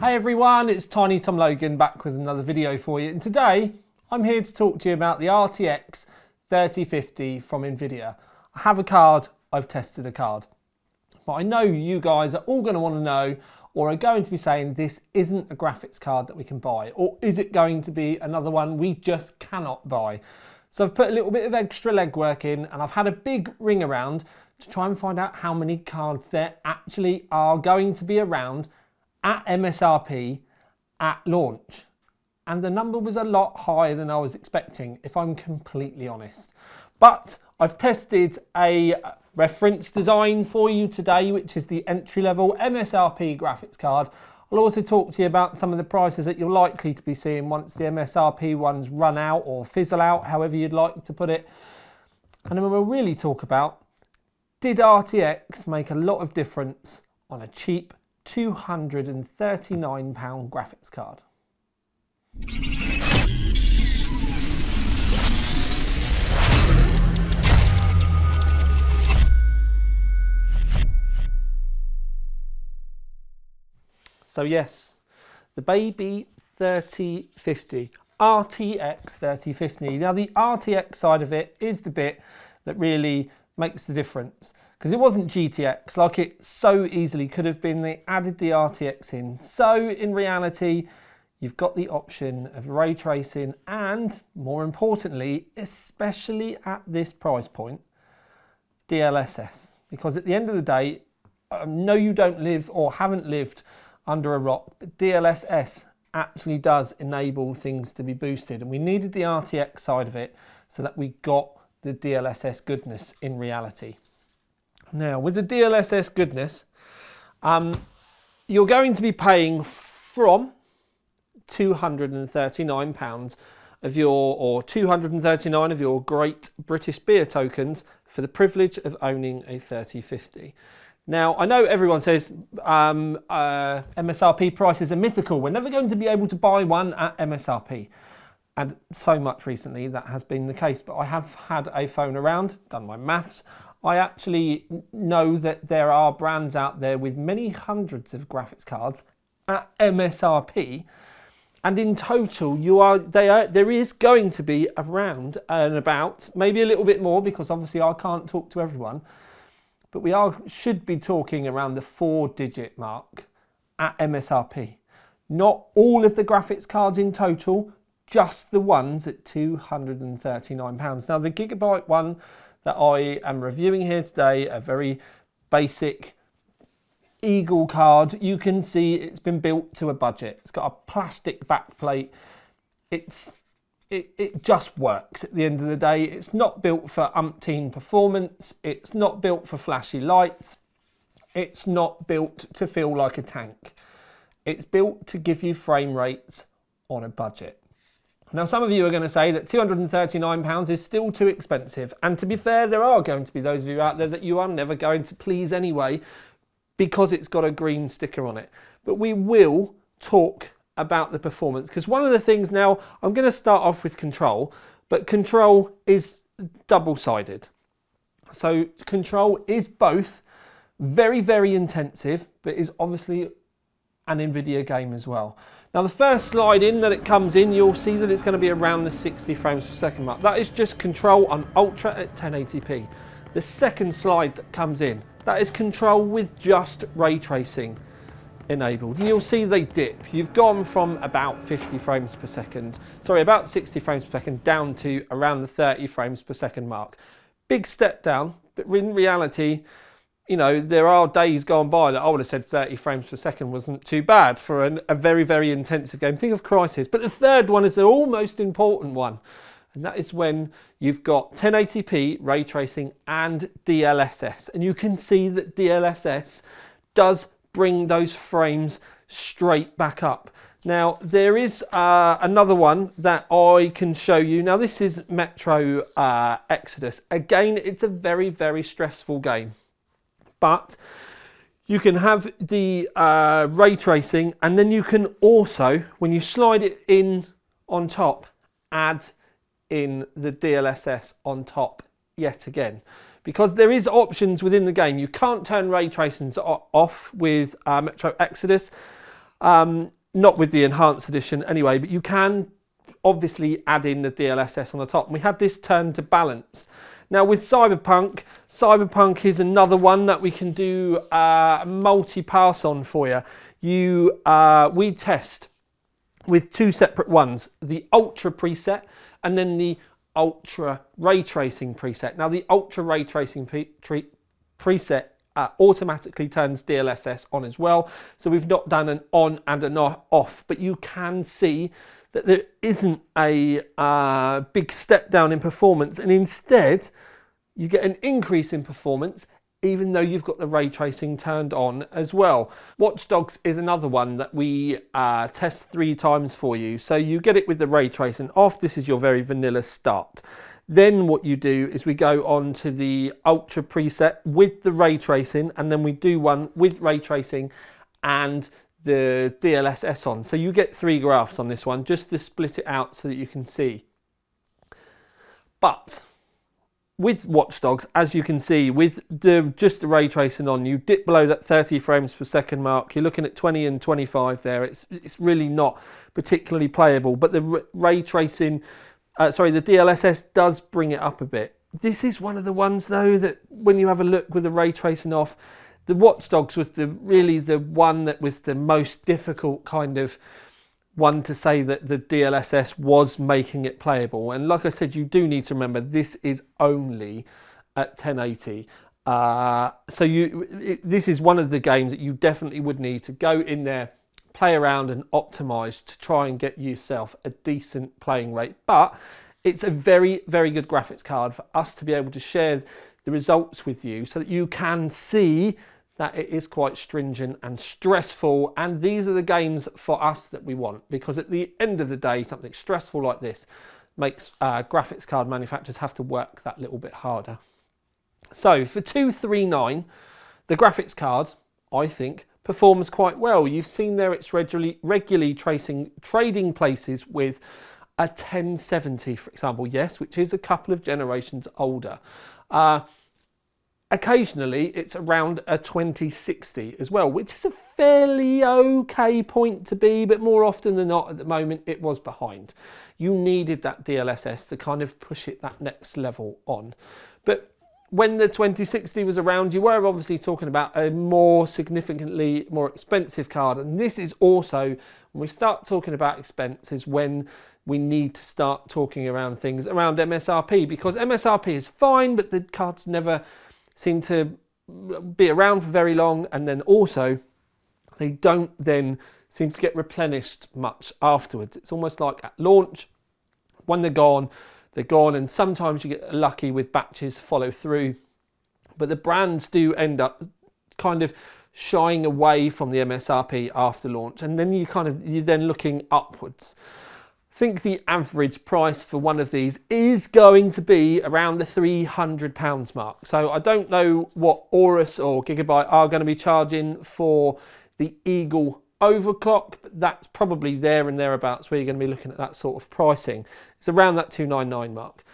Hey everyone, it's Tiny Tom Logan back with another video for you. And today I'm here to talk to you about the RTX 3050 from Nvidia. I have a card, I've tested a card. But I know you guys are all going to want to know or are going to be saying this isn't a graphics card that we can buy or is it going to be another one we just cannot buy. So I've put a little bit of extra legwork in and I've had a big ring around to try and find out how many cards there actually are going to be around at MSRP at launch. And the number was a lot higher than I was expecting, if I'm completely honest. But I've tested a reference design for you today, which is the entry level MSRP graphics card. I'll also talk to you about some of the prices that you're likely to be seeing once the MSRP ones run out or fizzle out, however you'd like to put it. And then we'll really talk about did RTX make a lot of difference on a cheap £239 graphics card. So yes, the Baby 3050, RTX 3050. Now the RTX side of it is the bit that really makes the difference because it wasn't GTX like it so easily could have been. They added the RTX in. So in reality, you've got the option of ray tracing and more importantly, especially at this price point, DLSS. Because at the end of the day, um, I know you don't live or haven't lived under a rock, but DLSS actually does enable things to be boosted. And we needed the RTX side of it so that we got the DLSS goodness in reality. Now, with the DLSS goodness, um, you're going to be paying from £239 of your, or 239 of your great British beer tokens for the privilege of owning a 3050. Now, I know everyone says um, uh, MSRP prices are mythical. We're never going to be able to buy one at MSRP. And so much recently that has been the case. But I have had a phone around, done my maths. I actually know that there are brands out there with many hundreds of graphics cards at MSRP, and in total, you are they are there is going to be around and about maybe a little bit more because obviously I can't talk to everyone, but we are should be talking around the four-digit mark at MSRP. Not all of the graphics cards in total, just the ones at £239. Now the Gigabyte one that I am reviewing here today, a very basic Eagle card. You can see it's been built to a budget. It's got a plastic backplate. It's it, it just works at the end of the day. It's not built for umpteen performance. It's not built for flashy lights. It's not built to feel like a tank. It's built to give you frame rates on a budget. Now, some of you are going to say that £239 is still too expensive. And to be fair, there are going to be those of you out there that you are never going to please anyway because it's got a green sticker on it. But we will talk about the performance because one of the things now, I'm going to start off with control, but control is double sided. So, control is both very, very intensive, but is obviously an NVIDIA game as well. Now the first slide in that it comes in, you'll see that it's going to be around the 60 frames per second mark. That is just control on Ultra at 1080p. The second slide that comes in, that is control with just ray tracing enabled. And you'll see they dip. You've gone from about 50 frames per second, sorry, about 60 frames per second down to around the 30 frames per second mark. Big step down, but in reality, you know, there are days gone by that I would have said 30 frames per second wasn't too bad for an, a very, very intensive game. Think of Crysis. But the third one is the almost important one. And that is when you've got 1080p ray tracing and DLSS. And you can see that DLSS does bring those frames straight back up. Now, there is uh, another one that I can show you. Now, this is Metro uh, Exodus. Again, it's a very, very stressful game but you can have the uh, ray tracing and then you can also, when you slide it in on top, add in the DLSS on top yet again. Because there is options within the game. You can't turn ray tracing off with uh, Metro Exodus. Um, not with the enhanced edition anyway, but you can obviously add in the DLSS on the top. And we had this turned to balance. Now with Cyberpunk, Cyberpunk is another one that we can do uh, multi-pass on for you. You, uh, we test with two separate ones, the Ultra preset and then the Ultra Ray Tracing preset. Now the Ultra Ray Tracing pre preset uh, automatically turns DLSS on as well. So we've not done an on and an off, but you can see that there isn't a uh, big step down in performance and instead you get an increase in performance even though you've got the ray tracing turned on as well. Watch Dogs is another one that we uh, test three times for you. So you get it with the ray tracing off. This is your very vanilla start. Then what you do is we go on to the Ultra preset with the ray tracing and then we do one with ray tracing and the DLSS on. So you get three graphs on this one just to split it out so that you can see. But with Watchdogs, as you can see, with the just the ray tracing on, you dip below that 30 frames per second mark. You're looking at 20 and 25 there. It's it's really not particularly playable, but the ray tracing, uh, sorry, the DLSS does bring it up a bit. This is one of the ones though that when you have a look with the ray tracing off, the Watchdogs was the really the one that was the most difficult kind of one to say that the DLSS was making it playable. And like I said, you do need to remember this is only at 1080. Uh, so you, it, this is one of the games that you definitely would need to go in there, play around and optimize to try and get yourself a decent playing rate. But it's a very, very good graphics card for us to be able to share the results with you so that you can see that it is quite stringent and stressful and these are the games for us that we want because at the end of the day something stressful like this makes uh, graphics card manufacturers have to work that little bit harder. So for 239 the graphics card I think performs quite well. You've seen there it's regularly, regularly tracing trading places with a 1070 for example yes which is a couple of generations older. Uh, Occasionally, it's around a 2060 as well, which is a fairly okay point to be, but more often than not at the moment, it was behind. You needed that DLSS to kind of push it that next level on. But when the 2060 was around, you were obviously talking about a more significantly more expensive card. And this is also, when we start talking about expenses, when we need to start talking around things around MSRP because MSRP is fine, but the card's never seem to be around for very long, and then also they don't then seem to get replenished much afterwards. It's almost like at launch, when they're gone, they're gone, and sometimes you get lucky with batches follow through, but the brands do end up kind of shying away from the MSRP after launch, and then you kind of you're then looking upwards think the average price for one of these is going to be around the £300 mark. So I don't know what Aorus or Gigabyte are going to be charging for the Eagle overclock, but that's probably there and thereabouts where you're going to be looking at that sort of pricing. It's around that 299 mark.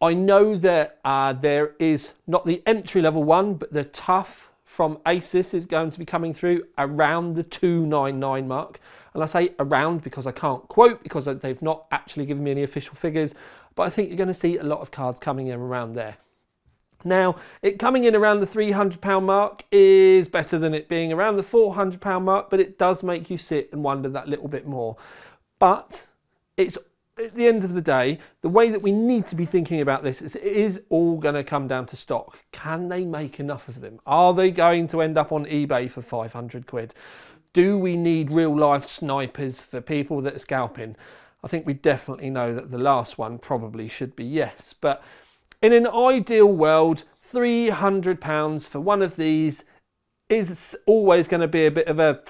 I know that uh, there is not the entry level one, but the TUF from Asus is going to be coming through around the 299 mark. And I say around because I can't quote because they've not actually given me any official figures, but I think you're going to see a lot of cards coming in around there. Now, it coming in around the £300 mark is better than it being around the £400 mark, but it does make you sit and wonder that little bit more. But it's at the end of the day, the way that we need to be thinking about this is it is all going to come down to stock. Can they make enough of them? Are they going to end up on eBay for 500 quid? Do we need real life snipers for people that are scalping? I think we definitely know that the last one probably should be yes. But in an ideal world, £300 for one of these is always going to be a bit of a.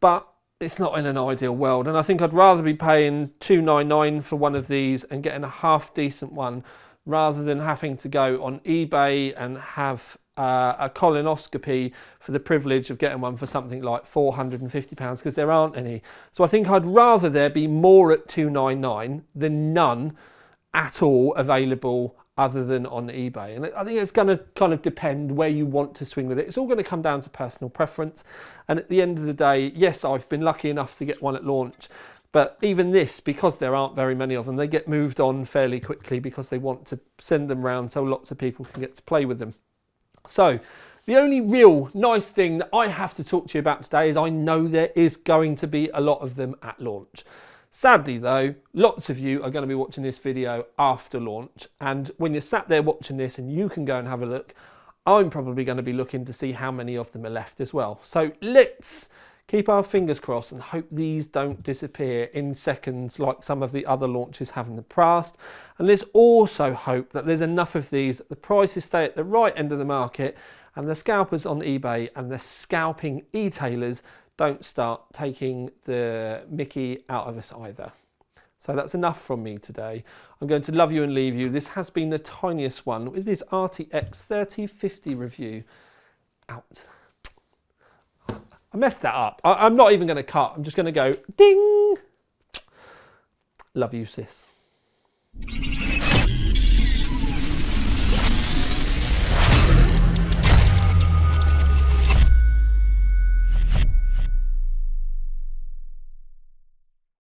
But it's not in an ideal world. And I think I'd rather be paying 299 for one of these and getting a half decent one rather than having to go on eBay and have uh, a colonoscopy for the privilege of getting one for something like £450 because there aren't any. So I think I'd rather there be more at 299 than none at all available other than on eBay. And I think it's going to kind of depend where you want to swing with it. It's all going to come down to personal preference. And at the end of the day, yes, I've been lucky enough to get one at launch. But even this, because there aren't very many of them, they get moved on fairly quickly because they want to send them round so lots of people can get to play with them. So, the only real nice thing that I have to talk to you about today is I know there is going to be a lot of them at launch. Sadly though, lots of you are going to be watching this video after launch and when you're sat there watching this and you can go and have a look, I'm probably going to be looking to see how many of them are left as well. So let's keep our fingers crossed and hope these don't disappear in seconds like some of the other launches have in the past. And let's also hope that there's enough of these that the prices stay at the right end of the market and the scalpers on eBay and the scalping e-tailers don't start taking the Mickey out of us either. So that's enough from me today. I'm going to love you and leave you. This has been the tiniest one with this RTX 3050 review out. I messed that up. I, am not even going to cut. I'm just going to go ding. Love you, sis.